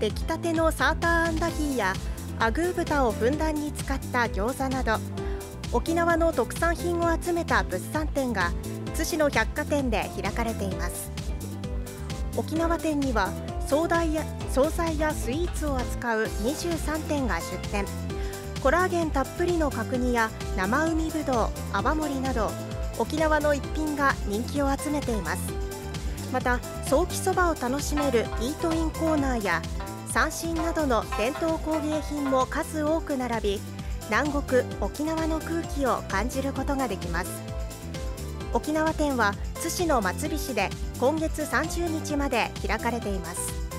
出来たてのサーターアンダギーやアグー豚をふんだんに使った餃子など沖縄の特産品を集めた物産展が津市の百貨店で開かれています。沖縄店には惣菜や惣菜やスイーツを扱う23店が出店。コラーゲンたっぷりの角煮や生海ぶどう泡盛など沖縄の一品が人気を集めています。またソーキそばを楽しめるイートインコーナーや三振などの伝統工芸品も数多く並び南国沖縄の空気を感じることができます。沖縄店は津市の松菱で今月30日まで開かれています。